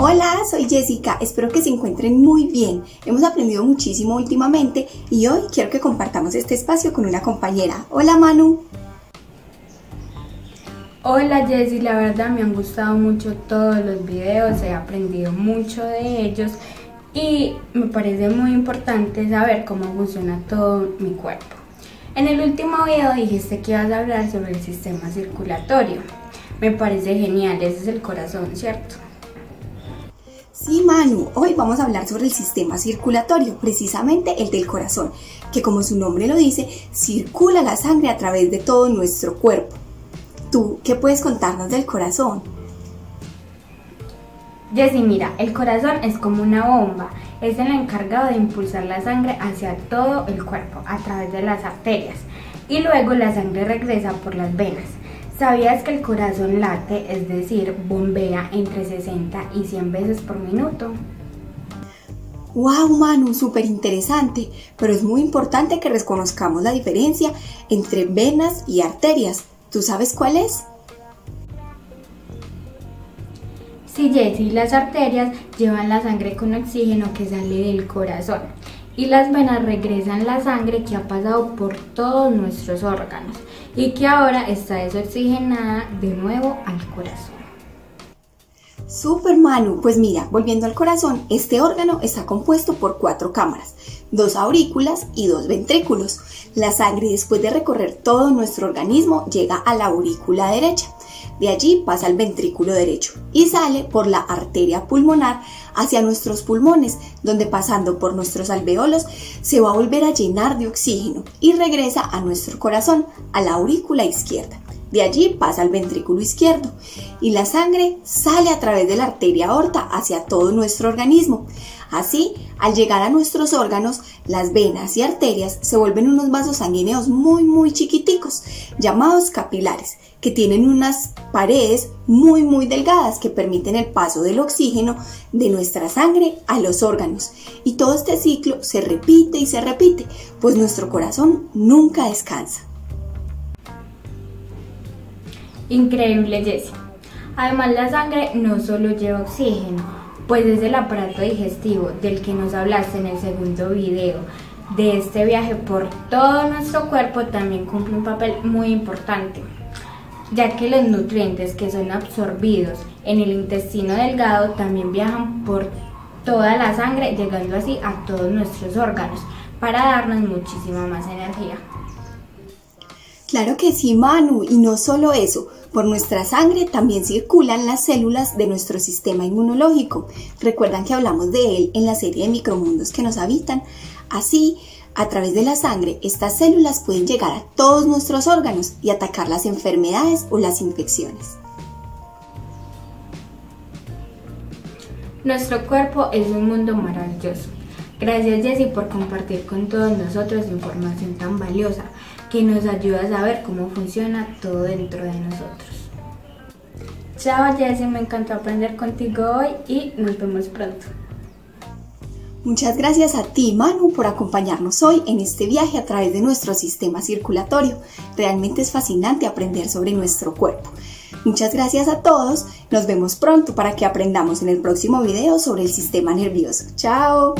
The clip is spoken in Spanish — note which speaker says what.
Speaker 1: Hola, soy Jessica, espero que se encuentren muy bien. Hemos aprendido muchísimo últimamente y hoy quiero que compartamos este espacio con una compañera. Hola Manu.
Speaker 2: Hola Jessie, la verdad me han gustado mucho todos los videos, he aprendido mucho de ellos y me parece muy importante saber cómo funciona todo mi cuerpo. En el último video dijiste que ibas a hablar sobre el sistema circulatorio. Me parece genial, ese es el corazón, ¿cierto?
Speaker 1: Sí, Manu, hoy vamos a hablar sobre el sistema circulatorio, precisamente el del corazón, que como su nombre lo dice, circula la sangre a través de todo nuestro cuerpo. ¿Tú qué puedes contarnos del corazón?
Speaker 2: Jessy, mira, el corazón es como una bomba, es el encargado de impulsar la sangre hacia todo el cuerpo a través de las arterias y luego la sangre regresa por las venas. ¿Sabías que el corazón late, es decir, bombea entre 60 y 100 veces por minuto?
Speaker 1: ¡Wow, Manu! Súper interesante, pero es muy importante que reconozcamos la diferencia entre venas y arterias. ¿Tú sabes cuál es?
Speaker 2: Jessie, las arterias llevan la sangre con oxígeno que sale del corazón y las venas regresan la sangre que ha pasado por todos nuestros órganos y que ahora está desoxigenada de nuevo al corazón.
Speaker 1: Super Manu, pues mira, volviendo al corazón, este órgano está compuesto por cuatro cámaras, dos aurículas y dos ventrículos. La sangre después de recorrer todo nuestro organismo llega a la aurícula derecha. De allí pasa al ventrículo derecho y sale por la arteria pulmonar hacia nuestros pulmones, donde pasando por nuestros alveolos se va a volver a llenar de oxígeno y regresa a nuestro corazón, a la aurícula izquierda. De allí pasa al ventrículo izquierdo y la sangre sale a través de la arteria aorta hacia todo nuestro organismo. Así, al llegar a nuestros órganos, las venas y arterias se vuelven unos vasos sanguíneos muy muy chiquiticos, llamados capilares, que tienen unas paredes muy muy delgadas que permiten el paso del oxígeno de nuestra sangre a los órganos. Y todo este ciclo se repite y se repite, pues nuestro corazón nunca descansa.
Speaker 2: Increíble, Jessie. Además, la sangre no solo lleva oxígeno, pues es el aparato digestivo del que nos hablaste en el segundo video de este viaje por todo nuestro cuerpo también cumple un papel muy importante, ya que los nutrientes que son absorbidos en el intestino delgado también viajan por toda la sangre, llegando así a todos nuestros órganos para darnos muchísima más energía.
Speaker 1: Claro que sí, Manu, y no solo eso, por nuestra sangre también circulan las células de nuestro sistema inmunológico. Recuerdan que hablamos de él en la serie de micromundos que nos habitan. Así, a través de la sangre, estas células pueden llegar a todos nuestros órganos y atacar las enfermedades o las infecciones.
Speaker 2: Nuestro cuerpo es un mundo maravilloso. Gracias Jessie por compartir con todos nosotros información tan valiosa que nos ayuda a saber cómo funciona todo dentro de nosotros. Chao Jessie, me encantó aprender contigo hoy y nos vemos pronto.
Speaker 1: Muchas gracias a ti, Manu, por acompañarnos hoy en este viaje a través de nuestro sistema circulatorio. Realmente es fascinante aprender sobre nuestro cuerpo. Muchas gracias a todos. Nos vemos pronto para que aprendamos en el próximo video sobre el sistema nervioso. ¡Chao!